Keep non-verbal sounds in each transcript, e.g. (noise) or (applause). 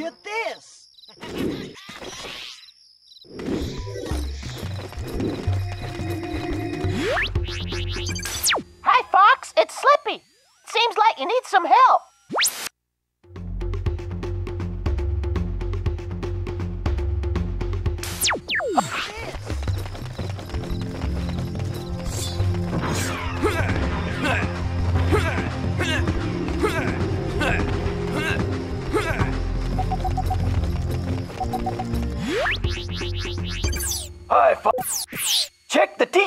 At this! Hi, Fox. It's Slippy. Seems like you need some help.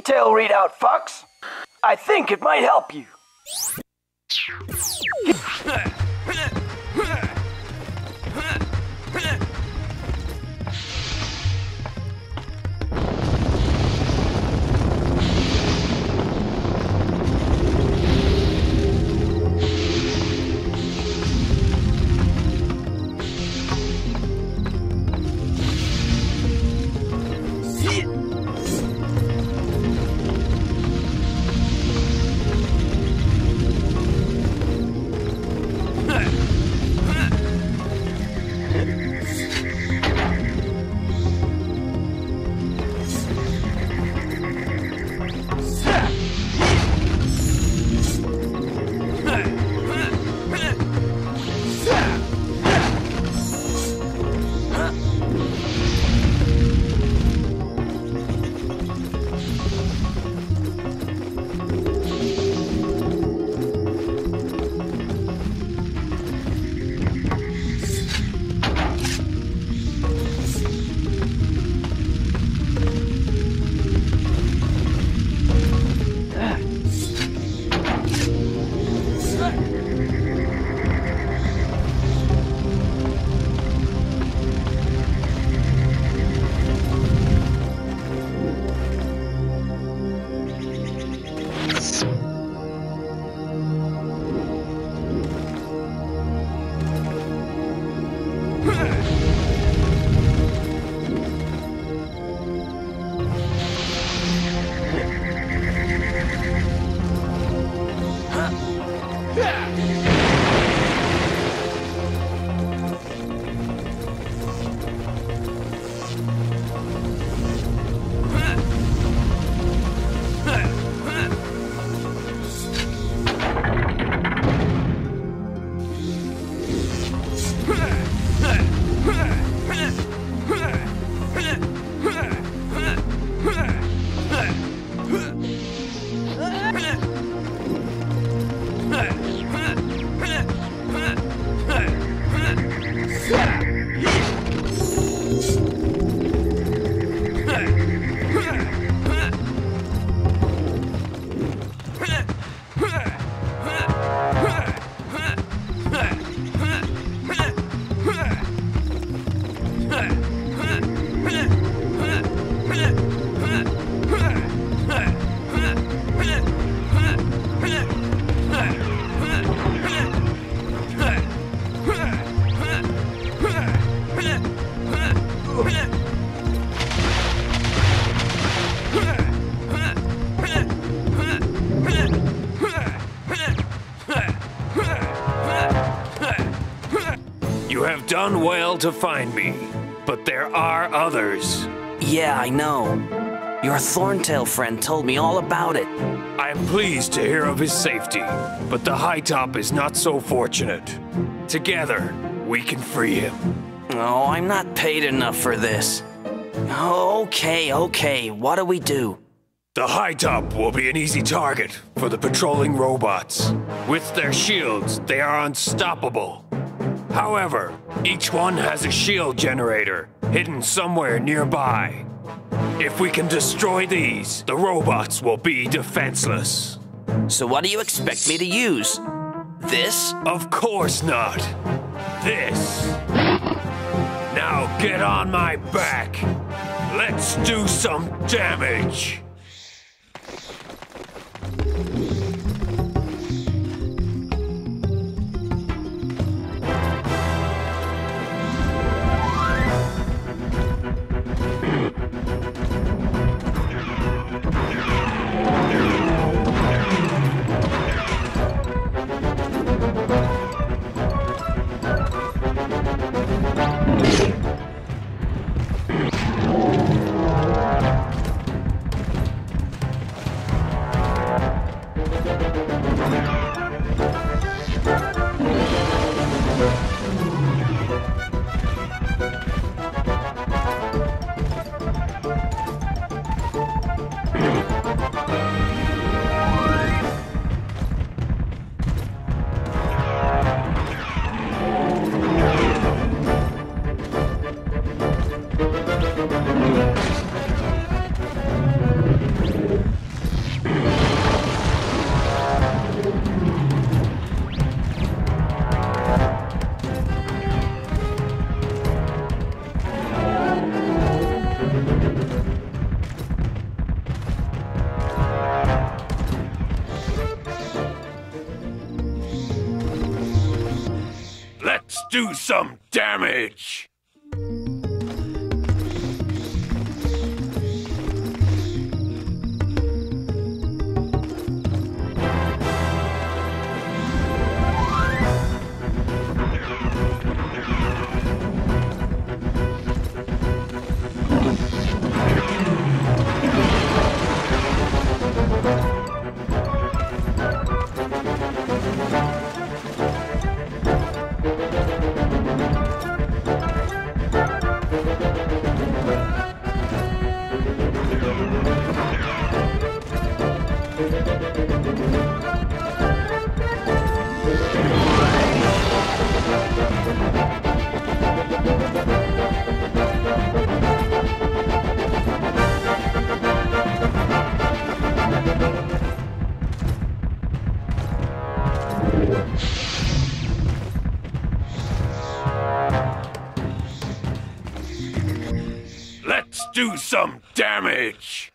Detail readout, Fox. I think it might help you. You done well to find me, but there are others. Yeah, I know. Your Thorntail friend told me all about it. I am pleased to hear of his safety, but the High Top is not so fortunate. Together, we can free him. Oh, I'm not paid enough for this. Okay, okay, what do we do? The High Top will be an easy target for the patrolling robots. With their shields, they are unstoppable. However, each one has a shield generator hidden somewhere nearby. If we can destroy these, the robots will be defenseless. So what do you expect me to use? This? Of course not. This. Now get on my back. Let's do some damage. Let's do some damage! Do some damage!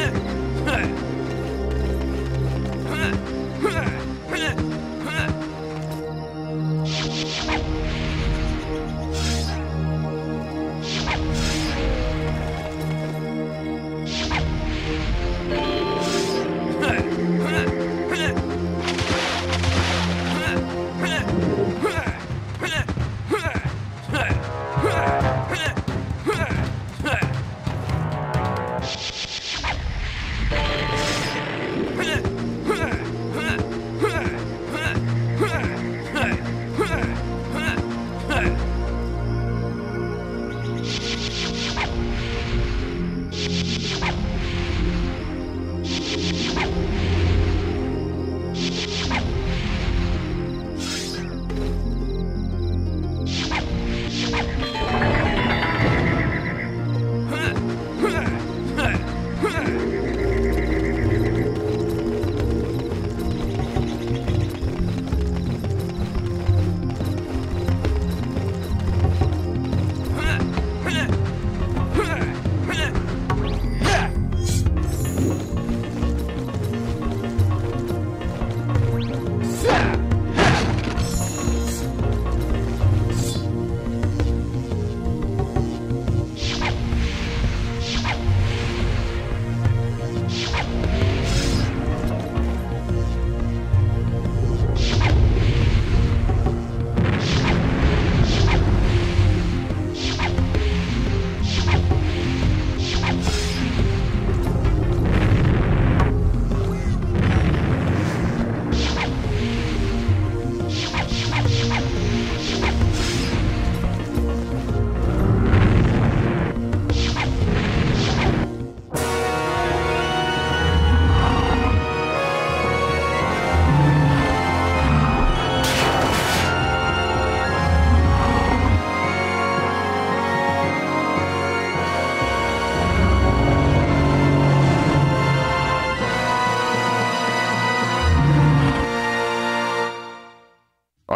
はい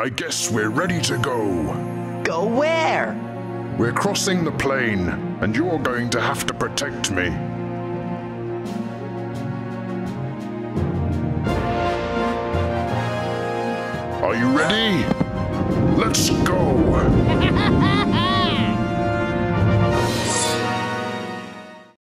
I guess we're ready to go. Go where? We're crossing the plane, and you're going to have to protect me. Are you ready? Let's go! (laughs)